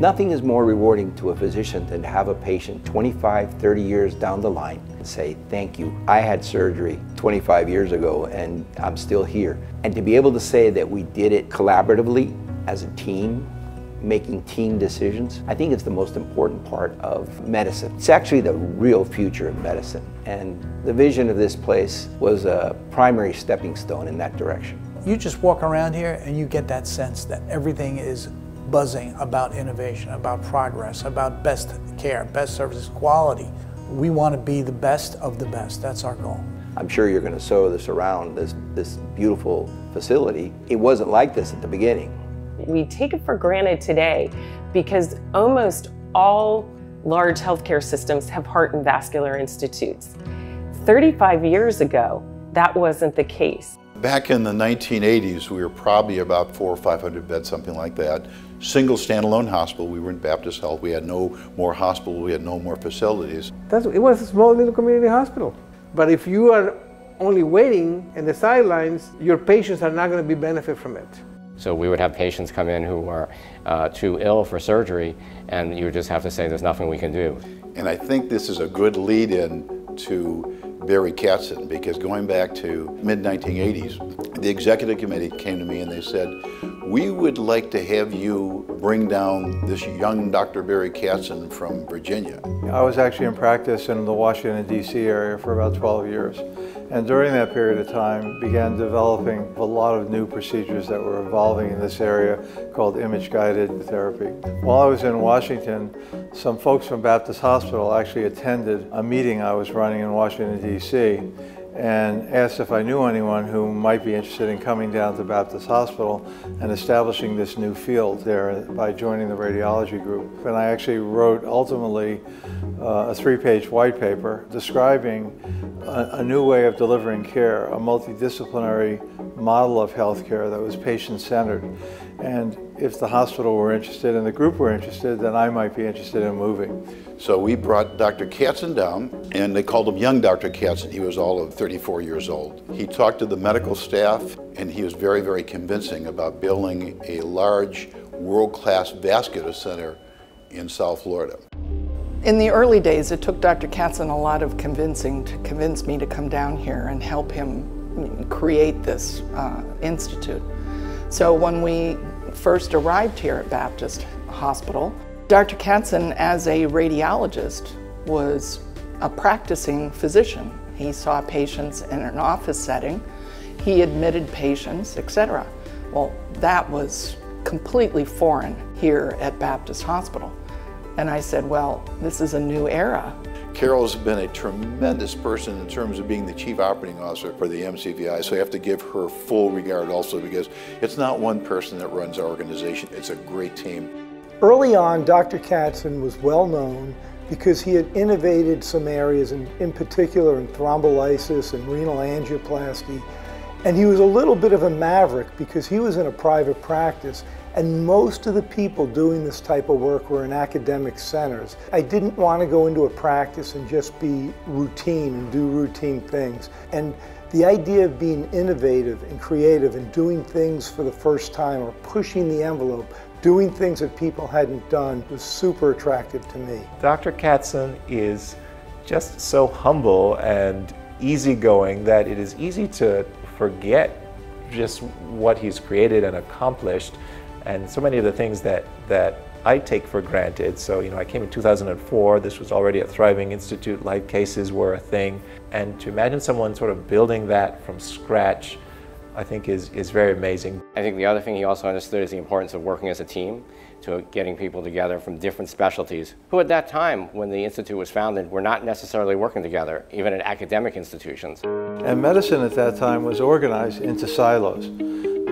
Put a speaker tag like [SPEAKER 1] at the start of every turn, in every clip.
[SPEAKER 1] Nothing is more rewarding to a physician than to have a patient 25, 30 years down the line say, thank you. I had surgery 25 years ago and I'm still here. And to be able to say that we did it collaboratively as a team making team decisions. I think it's the most important part of medicine. It's actually the real future of medicine. And the vision of this place was a primary stepping stone in that direction.
[SPEAKER 2] You just walk around here and you get that sense that everything is buzzing about innovation, about progress, about best care, best services, quality. We want to be the best of the best. That's our goal.
[SPEAKER 1] I'm sure you're going to show this around this, this beautiful facility. It wasn't like this at the beginning.
[SPEAKER 3] We take it for granted today because almost all large healthcare systems have heart and vascular institutes. 35 years ago, that wasn't the case.
[SPEAKER 4] Back in the 1980s, we were probably about four or 500 beds, something like that. Single standalone hospital. We were in Baptist Health. We had no more hospital. We had no more facilities.
[SPEAKER 5] That's, it was a small little community hospital. But if you are only waiting in the sidelines, your patients are not going to be benefit from it.
[SPEAKER 6] So we would have patients come in who are uh, too ill for surgery, and you would just have to say there's nothing we can do.
[SPEAKER 4] And I think this is a good lead-in to Barry Katzen because going back to mid-1980s, the executive committee came to me and they said, we would like to have you bring down this young Dr. Barry Katzen from Virginia.
[SPEAKER 7] I was actually in practice in the Washington, D.C. area for about 12 years. And during that period of time, began developing a lot of new procedures that were evolving in this area called image-guided therapy. While I was in Washington, some folks from Baptist Hospital actually attended a meeting I was running in Washington, D.C and asked if I knew anyone who might be interested in coming down to Baptist Hospital and establishing this new field there by joining the radiology group. And I actually wrote ultimately uh, a three-page white paper describing a, a, new way of delivering care, a multidisciplinary model of healthcare that was patient-centered. And if the hospital were interested and the group were interested, then I might be interested in moving.
[SPEAKER 4] So we brought Dr. Katzen down, and they called him young Dr. Katzen. He was all of 34 years old. He talked to the medical staff, and he was very, very convincing about building a large, world-class vascular center in South Florida.
[SPEAKER 8] In the early days, it took Dr. Katzen a lot of convincing to convince me to come down here and help him create this uh, institute. So when we first arrived here at Baptist Hospital, Dr. Katzen, as a radiologist, was a practicing physician. He saw patients in an office setting, he admitted patients, etc. Well, that was completely foreign here at Baptist Hospital. And I said, well, this is a new era.
[SPEAKER 4] Carol's been a tremendous person in terms of being the chief operating officer for the MCVI, so I have to give her full regard also because it's not one person that runs our organization, it's a great team.
[SPEAKER 9] Early on, Dr. Katzen was well known because he had innovated some areas, in, in particular in thrombolysis and renal angioplasty. And he was a little bit of a maverick because he was in a private practice and most of the people doing this type of work were in academic centers. I didn't want to go into a practice and just be routine and do routine things. And the idea of being innovative and creative and doing things for the first time or pushing the envelope, doing things that people hadn't done was super attractive to me.
[SPEAKER 10] Dr. Katzen is just so humble and easygoing that it is easy to forget just what he's created and accomplished and so many of the things that, that I take for granted. So, you know, I came in 2004, this was already a thriving institute, live cases were a thing. And to imagine someone sort of building that from scratch, I think is, is very amazing.
[SPEAKER 6] I think the other thing he also understood is the importance of working as a team, to getting people together from different specialties, who at that time, when the Institute was founded, were not necessarily working together, even in academic institutions.
[SPEAKER 7] And medicine at that time was organized into silos.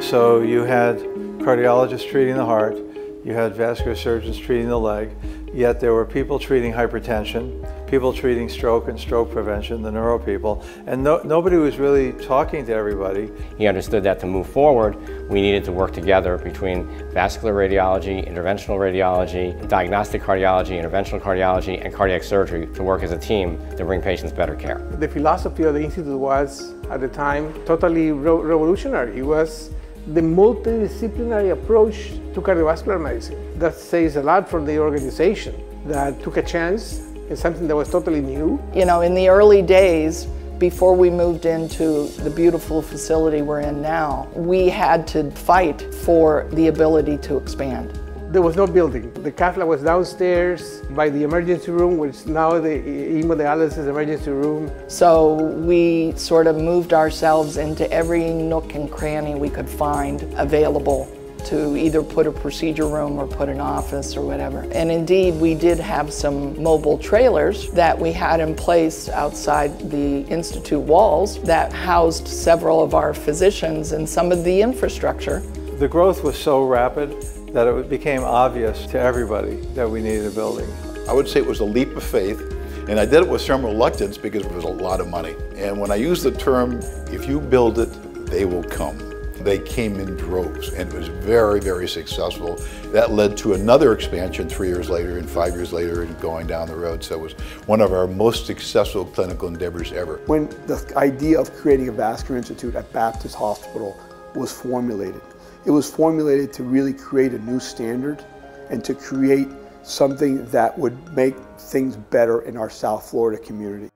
[SPEAKER 7] So you had cardiologists treating the heart, you had vascular surgeons treating the leg, yet there were people treating hypertension, people treating stroke and stroke prevention, the neuro people, and no, nobody was really talking to everybody.
[SPEAKER 6] He understood that to move forward, we needed to work together between vascular radiology, interventional radiology, diagnostic cardiology, interventional cardiology, and cardiac surgery to work as a team to bring patients better care.
[SPEAKER 5] The philosophy of the Institute was, at the time, totally re revolutionary. It was the multidisciplinary approach to cardiovascular medicine. That says a lot for the organization that took a chance in something that was totally new.
[SPEAKER 8] You know, in the early days, before we moved into the beautiful facility we're in now, we had to fight for the ability to expand.
[SPEAKER 5] There was no building. The cath lab was downstairs by the emergency room, which is now the hemodialysis emergency room.
[SPEAKER 8] So we sort of moved ourselves into every nook and cranny we could find available to either put a procedure room or put an office or whatever. And indeed, we did have some mobile trailers that we had in place outside the Institute walls that housed several of our physicians and some of the infrastructure.
[SPEAKER 7] The growth was so rapid that it became obvious to everybody that we needed a building.
[SPEAKER 4] I would say it was a leap of faith, and I did it with some reluctance because it was a lot of money. And when I use the term, if you build it, they will come. They came in droves, and it was very, very successful. That led to another expansion three years later, and five years later, and going down the road. So it was one of our most successful clinical endeavors ever.
[SPEAKER 11] When the idea of creating a vascular institute at Baptist Hospital was formulated, it was formulated to really create a new standard and to create something that would make things better in our South Florida community.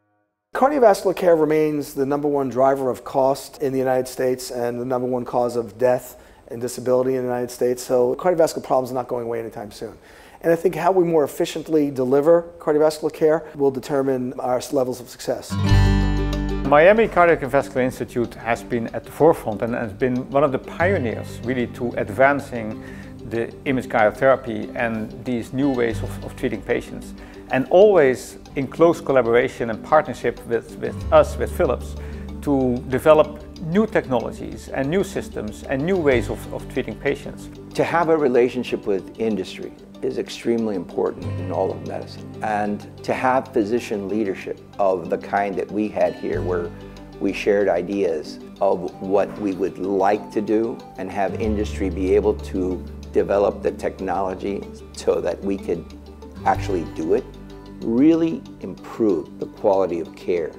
[SPEAKER 12] Cardiovascular care remains the number one driver of cost in the United States and the number one cause of death and disability in the United States. So cardiovascular problems are not going away anytime soon. And I think how we more efficiently deliver cardiovascular care will determine our levels of success.
[SPEAKER 13] Miami Cardiac and Vascular Institute has been at the forefront and has been one of the pioneers really to advancing the image guided therapy and these new ways of, of treating patients. And always in close collaboration and partnership with, with us, with Philips, to develop new technologies and new systems and new ways of, of treating patients.
[SPEAKER 1] To have a relationship with industry is extremely important in all of medicine. And to have physician leadership of the kind that we had here where we shared ideas of what we would like to do and have industry be able to develop the technology so that we could actually do it really improve the quality of care.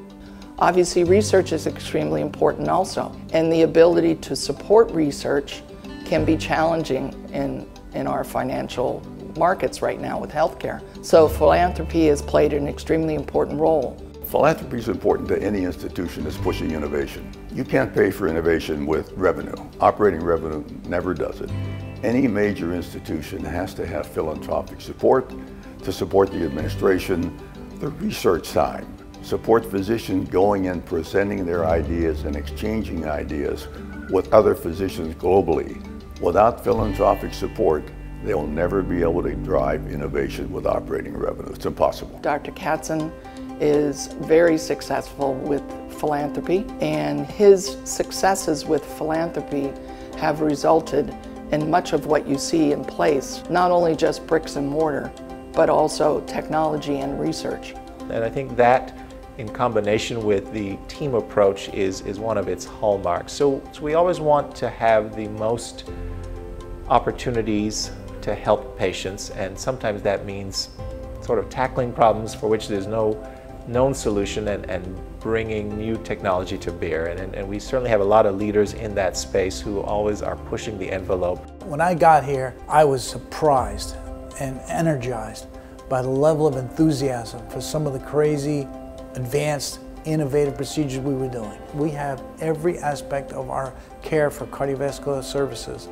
[SPEAKER 8] Obviously, research is extremely important also, and the ability to support research can be challenging in, in our financial markets right now with healthcare. So philanthropy has played an extremely important role.
[SPEAKER 14] Philanthropy is important to any institution that's pushing innovation. You can't pay for innovation with revenue. Operating revenue never does it. Any major institution has to have philanthropic support to support the administration, the research side, support physicians going and presenting their ideas and exchanging ideas with other physicians globally. Without philanthropic support, they'll never be able to drive innovation with operating revenue. It's impossible.
[SPEAKER 8] Dr. Katzen is very successful with philanthropy, and his successes with philanthropy have resulted in much of what you see in place, not only just bricks and mortar, but also technology and research.
[SPEAKER 10] And I think that in combination with the team approach is, is one of its hallmarks. So, so we always want to have the most opportunities to help patients and sometimes that means sort of tackling problems for which there's no known solution and, and bringing new technology to bear. And, and, and we certainly have a lot of leaders in that space who always are pushing the envelope.
[SPEAKER 2] When I got here, I was surprised and energized by the level of enthusiasm for some of the crazy, advanced, innovative procedures we were doing. We have every aspect of our care for cardiovascular services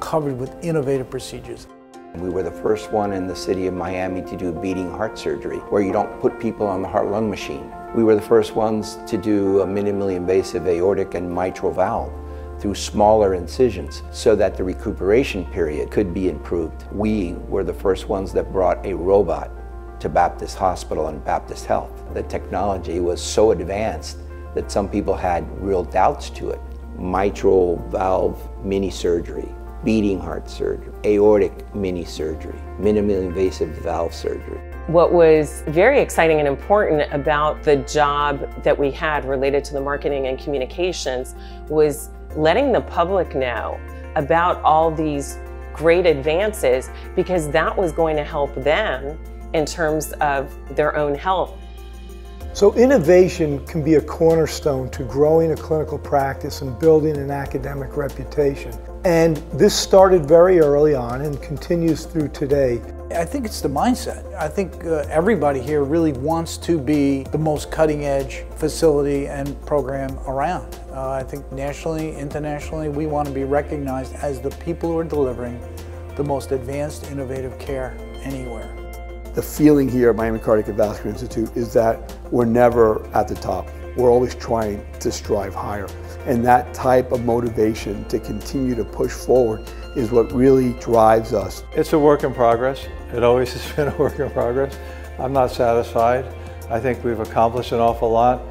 [SPEAKER 2] covered with innovative procedures.
[SPEAKER 1] We were the first one in the city of Miami to do beating heart surgery, where you don't put people on the heart-lung machine. We were the first ones to do a minimally invasive aortic and mitral valve through smaller incisions so that the recuperation period could be improved. We were the first ones that brought a robot to Baptist Hospital and Baptist Health. The technology was so advanced that some people had real doubts to it. Mitral valve mini surgery, beating heart surgery, aortic mini surgery, minimally invasive valve surgery.
[SPEAKER 3] What was very exciting and important about the job that we had related to the marketing and communications was letting the public know about all these great advances because that was going to help them in terms of their own health.
[SPEAKER 9] So innovation can be a cornerstone to growing a clinical practice and building an academic reputation. And this started very early on and continues through today.
[SPEAKER 2] I think it's the mindset. I think uh, everybody here really wants to be the most cutting edge facility and program around. Uh, I think nationally, internationally, we want to be recognized as the people who are delivering the most advanced innovative care anywhere.
[SPEAKER 11] The feeling here at Miami Cardiac and Vascular Institute is that we're never at the top. We're always trying to strive higher. And that type of motivation to continue to push forward is what really drives us.
[SPEAKER 7] It's a work in progress. It always has been a work in progress. I'm not satisfied. I think we've accomplished an awful lot,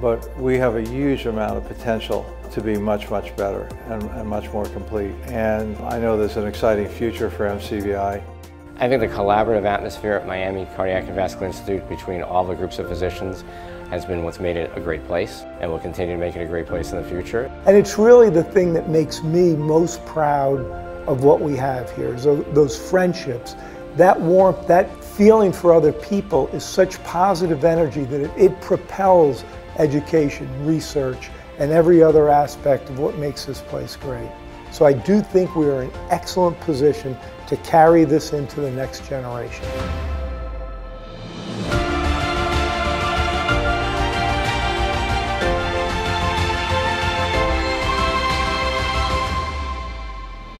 [SPEAKER 7] but we have a huge amount of potential to be much, much better and, and much more complete. And I know there's an exciting future for MCVI.
[SPEAKER 6] I think the collaborative atmosphere at Miami Cardiac and Vascular Institute between all the groups of physicians has been what's made it a great place and will continue to make it a great place in the future.
[SPEAKER 9] And it's really the thing that makes me most proud of what we have here, is those friendships. That warmth, that feeling for other people is such positive energy that it, it propels education, research, and every other aspect of what makes this place great. So I do think we are in excellent position to carry this into the next generation.